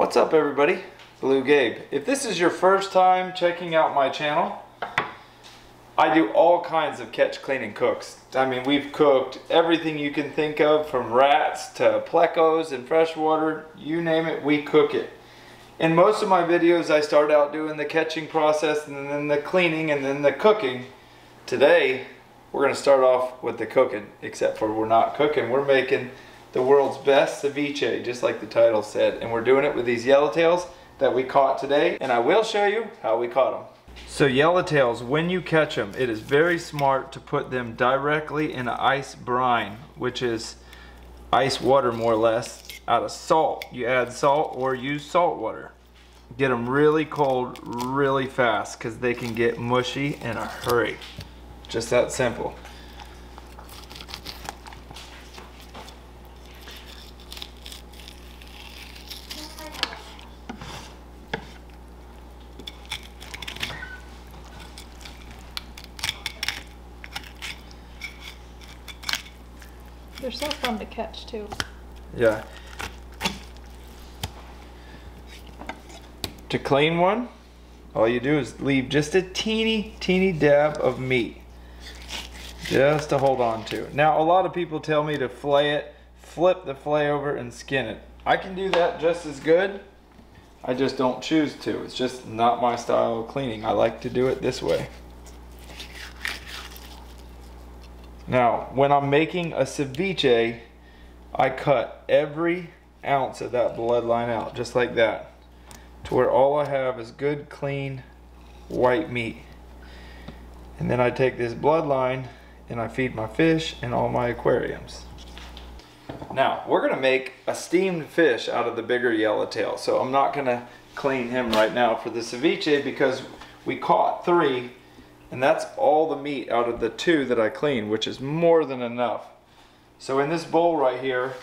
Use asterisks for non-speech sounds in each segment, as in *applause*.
What's up everybody? Blue Gabe. If this is your first time checking out my channel, I do all kinds of catch, clean, and cooks. I mean, we've cooked everything you can think of from rats to plecos and freshwater, you name it, we cook it. In most of my videos, I start out doing the catching process and then the cleaning and then the cooking. Today, we're gonna start off with the cooking, except for we're not cooking, we're making the world's best ceviche, just like the title said. And we're doing it with these yellowtails that we caught today, and I will show you how we caught them. So yellowtails, when you catch them, it is very smart to put them directly in ice brine, which is ice water more or less, out of salt. You add salt or use salt water. Get them really cold really fast because they can get mushy in a hurry. Just that simple. They're so fun to catch too. Yeah. To clean one, all you do is leave just a teeny, teeny dab of meat. Just to hold on to. Now, a lot of people tell me to flay it, flip the flay over and skin it. I can do that just as good. I just don't choose to. It's just not my style of cleaning. I like to do it this way. Now, when I'm making a ceviche, I cut every ounce of that bloodline out, just like that, to where all I have is good, clean, white meat. And then I take this bloodline and I feed my fish in all my aquariums. Now, we're gonna make a steamed fish out of the bigger yellowtail. So I'm not gonna clean him right now for the ceviche because we caught three and that's all the meat out of the two that I cleaned, which is more than enough. So in this bowl right here,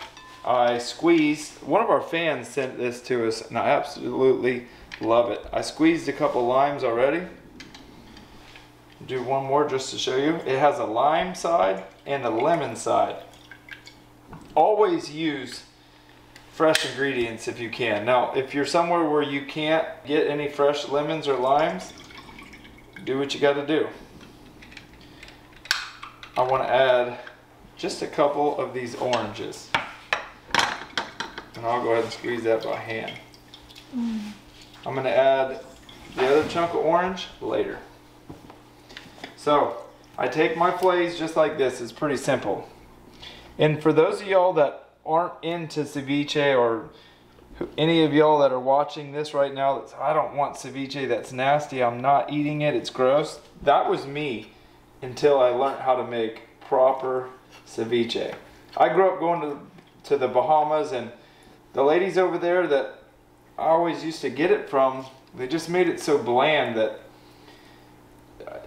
I squeezed, one of our fans sent this to us and I absolutely love it. I squeezed a couple limes already. Do one more just to show you. It has a lime side and a lemon side. Always use fresh ingredients if you can. Now, if you're somewhere where you can't get any fresh lemons or limes, do what you got to do. I want to add just a couple of these oranges. And I'll go ahead and squeeze that by hand. Mm. I'm going to add the other chunk of orange later. So, I take my flays just like this. It's pretty simple. And for those of y'all that aren't into ceviche or any of y'all that are watching this right now that's I don't want ceviche that's nasty I'm not eating it it's gross that was me until I learned how to make proper ceviche. I grew up going to to the Bahamas and the ladies over there that I always used to get it from they just made it so bland that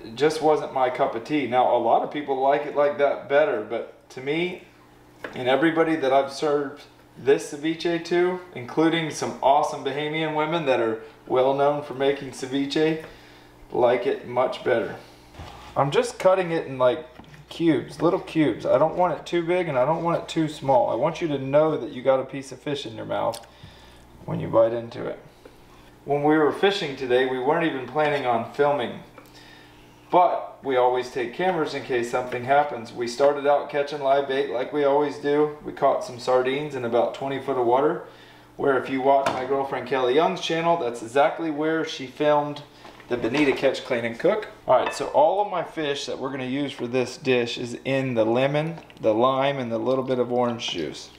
it just wasn't my cup of tea. Now a lot of people like it like that better but to me and everybody that I've served this ceviche too, including some awesome Bahamian women that are well known for making ceviche, like it much better. I'm just cutting it in like cubes, little cubes. I don't want it too big and I don't want it too small. I want you to know that you got a piece of fish in your mouth when you bite into it. When we were fishing today, we weren't even planning on filming but we always take cameras in case something happens. We started out catching live bait like we always do. We caught some sardines in about 20 foot of water. Where if you watch my girlfriend Kelly Young's channel, that's exactly where she filmed the Bonita Catch Clean and Cook. Alright, so all of my fish that we're going to use for this dish is in the lemon, the lime, and the little bit of orange juice.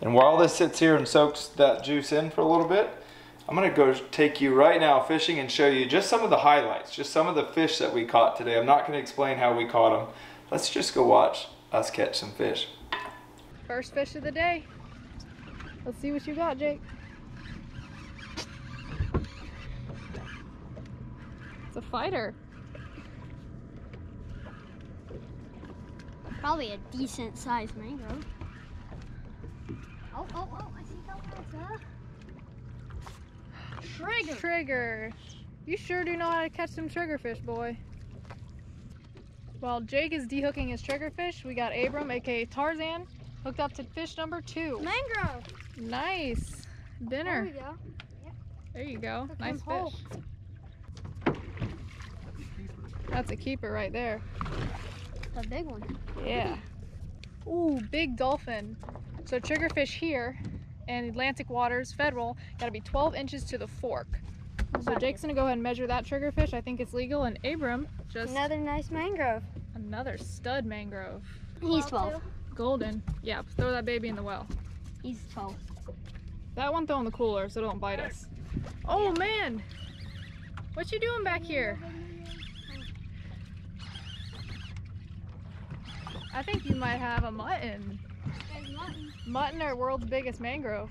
And while this sits here and soaks that juice in for a little bit, I'm gonna go take you right now fishing and show you just some of the highlights, just some of the fish that we caught today. I'm not gonna explain how we caught them. Let's just go watch us catch some fish. First fish of the day. Let's see what you got, Jake. It's a fighter. Probably a decent sized mango. Oh, oh, oh, I see that Trigger. Trigger. You sure do know how to catch some triggerfish, boy. While Jake is dehooking his triggerfish, we got Abram, aka Tarzan, hooked up to fish number two. Mangrove. Nice. Dinner. There we go. There you go. Look, Nice whole. fish. That's a keeper right there. A big one. Yeah. Ooh, big dolphin. So triggerfish here in Atlantic waters, federal, gotta be 12 inches to the fork. So Jake's gonna go ahead and measure that triggerfish. I think it's legal. And Abram, just Another nice mangrove. another stud mangrove. He's 12. Golden. Yeah, throw that baby in the well. He's 12. That one throw in the cooler so it don't bite us. Oh man! What you doing back here? I think you might have a mutton. Mutton or world's biggest mangrove.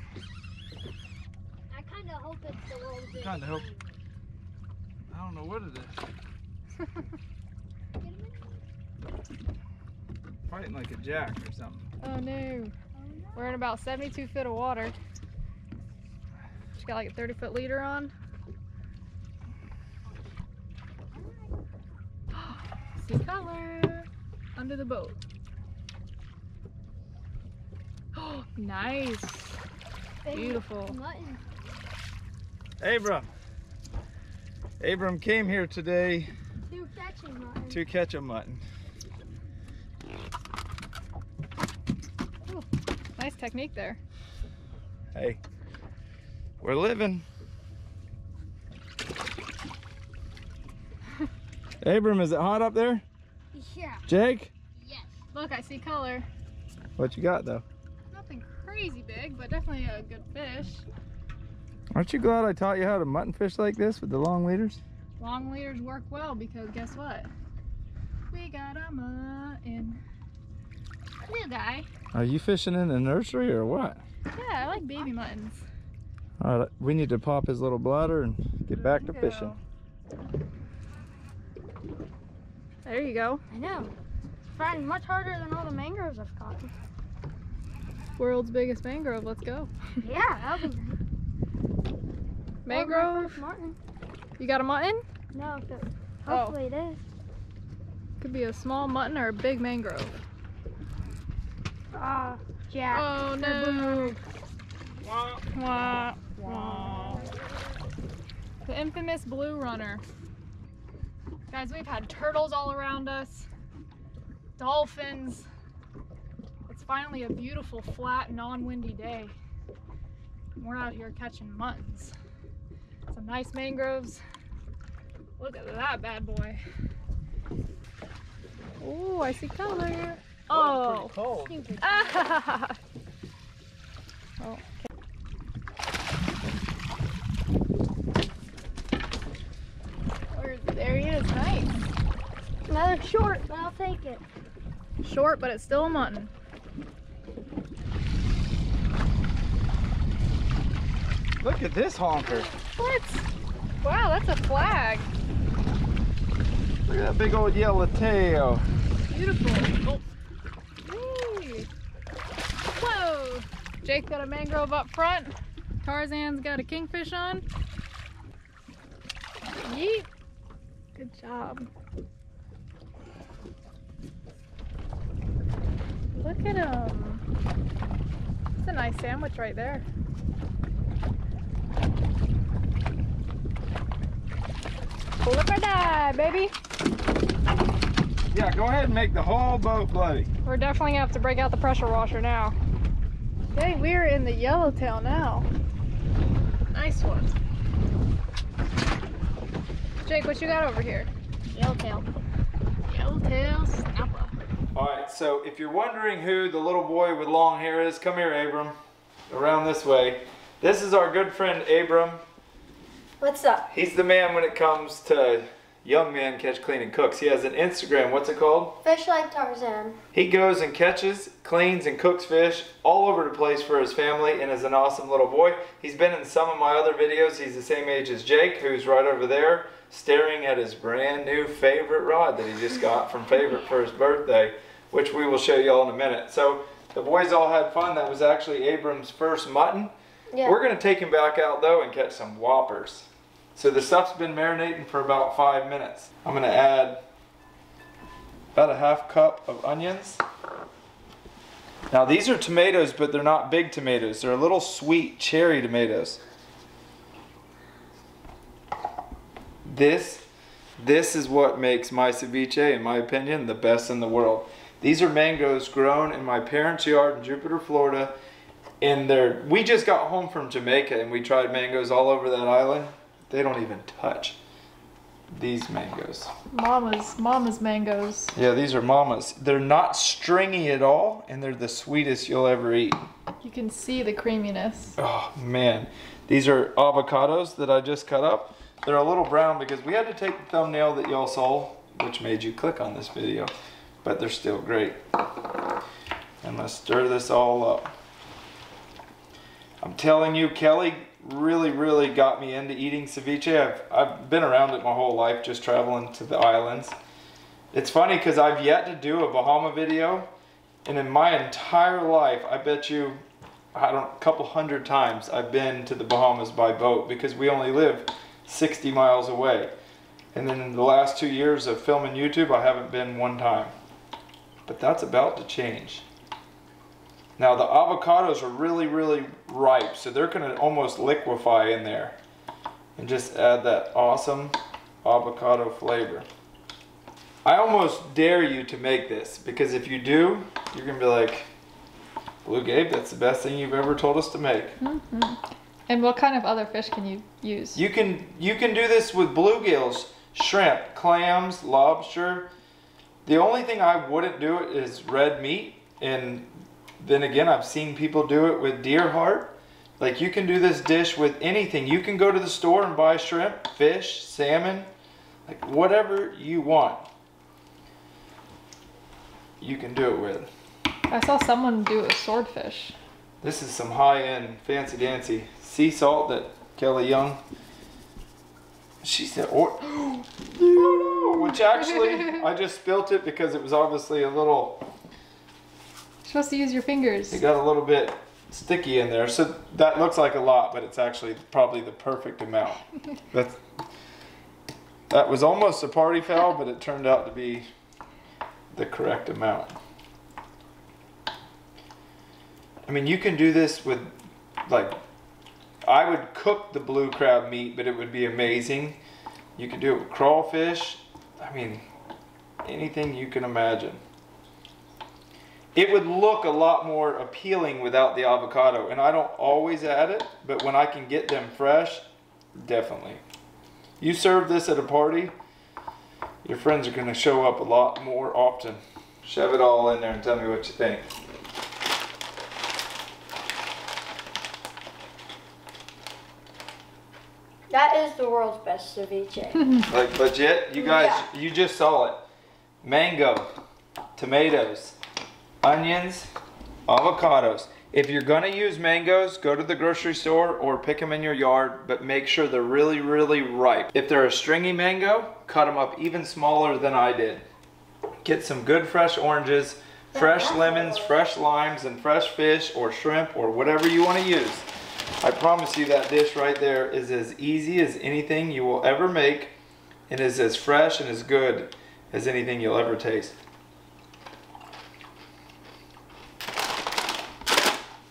I kind of hope it's the world's biggest Kinda hope. I don't know what it is. Fighting like a jack or something. Oh no. We're in about 72 feet of water. She's got like a 30 foot leader on. *gasps* See color under the boat. Nice. Beautiful. Abram. Abram came here today Two catching mutton. to catch a mutton. Nice technique there. Hey, we're living. *laughs* Abram, is it hot up there? Yeah. Jake? Yes. Look, I see color. What you got though? Nothing crazy big, but definitely a good fish. Aren't you glad I taught you how to mutton fish like this with the long leaders? Long leaders work well because guess what? We got a mutton. New guy. Are you fishing in the nursery or what? Yeah, I like baby muttons. All right, we need to pop his little bladder and get back to There you fishing. There you go. I know. It's finding much harder than all the mangroves I've caught. World's biggest mangrove. Let's go. *laughs* Yeah, that'll be Mangrove. Mutton. You got a mutton? No, if it, Oh. hopefully it is. Could be a small mutton or a big mangrove. Ah, Jack. Oh no. Wah, wah. The infamous blue runner. Guys, we've had turtles all around us, dolphins. It's finally a beautiful, flat, non-windy day. We're out here catching muttons. Some nice mangroves. Look at that bad boy. Oh, I see color. Oh. cold. Ah! *laughs* Oh, okay. Where- There he is, nice. Another short, but I'll take it. Short, but it's still a mutton. Look at this honker. What? Wow, that's a flag. Look at that big old yellow tail. Beautiful. Oh. Whoa. Jake got a mangrove up front. Tarzan's got a kingfish on. Yeet. Good job. Look at him. It's a nice sandwich right there. Flip or die, baby. Yeah, go ahead and make the whole boat bloody. We're definitely gonna have to break out the pressure washer now. Okay, we're in the yellowtail now. Nice one. Jake, what you got over here? Yellowtail. Yellowtail snapper. All right, so if you're wondering who the little boy with long hair is, come here, Abram. Around this way. This is our good friend Abram. What's up? He's the man when it comes to young man catch, clean, and cooks. He has an Instagram. What's it called? Fish like Tarzan. He goes and catches, cleans, and cooks fish all over the place for his family and is an awesome little boy. He's been in some of my other videos. He's the same age as Jake, who's right over there, staring at his brand new favorite rod that he just *laughs* got from Favorite for his birthday, which we will show you all in a minute. So the boys all had fun. That was actually Abram's first mutton. Yeah. We're going to take him back out though and catch some whoppers. So the stuff's been marinating for about five minutes. I'm to add about a half cup of onions. Now these are tomatoes, but they're not big tomatoes. They're little sweet cherry tomatoes. This, this is what makes my ceviche, in my opinion, the best in the world. These are mangoes grown in my parents' yard in Jupiter, Florida. In their, we just got home from Jamaica and we tried mangoes all over that island. They don't even touch these mangoes. Mama's mama's mangoes. Yeah, these are mamas. They're not stringy at all, and they're the sweetest you'll ever eat. You can see the creaminess. Oh man, these are avocados that I just cut up. They're a little brown because we had to take the thumbnail that y'all saw, which made you click on this video, but they're still great. And let's stir this all up. I'm telling you, Kelly really, really got me into eating ceviche. I've, I've been around it my whole life, just traveling to the islands. It's funny because I've yet to do a Bahama video, and in my entire life, I bet you, I don't, a couple hundred times I've been to the Bahamas by boat because we only live 60 miles away. And then in the last two years of filming YouTube, I haven't been one time. But that's about to change. Now the avocados are really, really ripe, so they're gonna almost liquefy in there. And just add that awesome avocado flavor. I almost dare you to make this, because if you do, you're gonna be like, Blue Gabe, that's the best thing you've ever told us to make. Mm-hmm. And what kind of other fish can you use? You can you can do this with bluegills, shrimp, clams, lobster. The only thing I wouldn't do it is red meat, and then again, I've seen people do it with deer heart. Like you can do this dish with anything. You can go to the store and buy shrimp, fish, salmon, like whatever you want. You can do it with. I saw someone do it with swordfish. This is some high-end, fancy dancy sea salt that Kelly Young. She said, or, oh *gasps* *gasps* no, which actually *laughs* I just spilt it because it was obviously a little. Supposed to use your fingers. It got a little bit sticky in there, so that looks like a lot, but it's actually probably the perfect amount. *laughs* That's that was almost a party foul, but it turned out to be the correct amount. I mean, you can do this with like I would cook the blue crab meat, but it would be amazing. You could do it with crawfish. I mean, anything you can imagine. It would look a lot more appealing without the avocado, and I don't always add it, but when I can get them fresh, definitely. You serve this at a party, your friends are going to show up a lot more often. Shove it all in there and tell me what you think. That is the world's best ceviche. Like legit, you guys, you just saw it. Mango, tomatoes, onions, avocados. If you're gonna use mangoes, go to the grocery store or pick them in your yard, but make sure they're really, really ripe. If they're a stringy mango, cut them up even smaller than I did. Get some good fresh oranges, fresh lemons, fresh limes, and fresh fish or shrimp or whatever you wanna use. I promise you that dish right there is as easy as anything you will ever make and is as fresh and as good as anything you'll ever taste.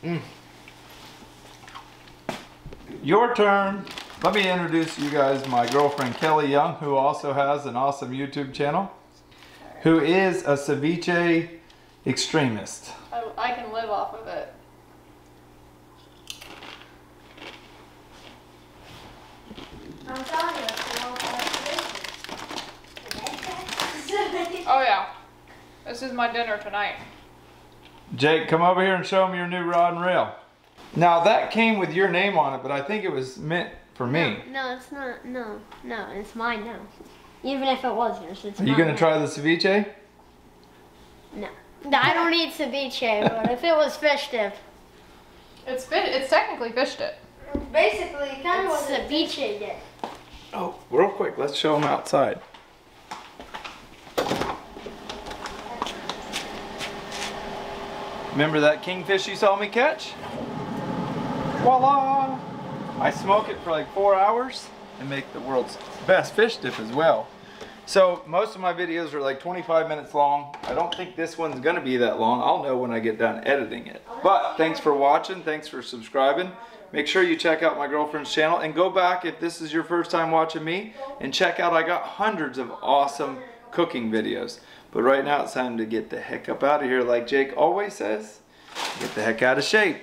Mm. Your turn. Let me introduce you guys my girlfriend Kelly Young, who also has an awesome YouTube channel, who is a ceviche extremist. I, I can live off of it. I'm telling you, it's the world's best ceviche. Oh yeah. This is my dinner tonight. Jake, come over here and show them your new rod and reel. Now that came with your name on it, but I think it was meant for me. No, it's not. No, no, it's mine now. Even if it was yours, it's Are you gonna try the ceviche? No. No, I don't eat ceviche, but if it was fish dip. It's fi- It's technically fish dip. Basically, kind of was ceviche dip. Oh, real quick, let's show them outside. Remember that kingfish you saw me catch? Voila! I smoke it for like four hours and make the world's best fish dip as well. So most of my videos are like 25 minutes long. I don't think this one's gonna be that long. I'll know when I get done editing it. But thanks for watching. Thanks for subscribing. Make sure you check out my girlfriend's channel and go back if this is your first time watching me and check out I got hundreds of awesome cooking videos. But right now it's time to get the heck up out of here like Jake always says. Get the heck out of shape.